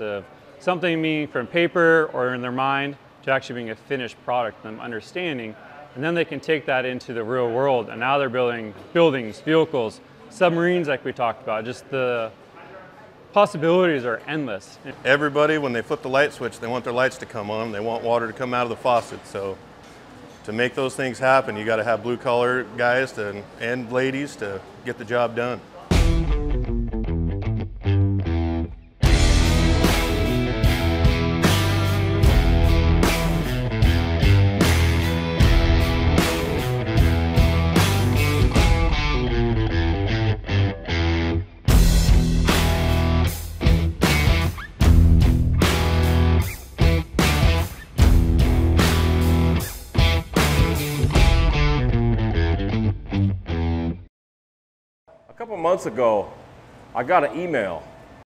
of something being from paper or in their mind to actually being a finished product, them understanding, and then they can take that into the real world. And now they're building buildings, vehicles, submarines, like we talked about. Just the possibilities are endless. Everybody, when they flip the light switch, they want their lights to come on. They want water to come out of the faucet. So to make those things happen, you got to have blue collar guys to, and ladies to get the job done. A couple months ago, I got an email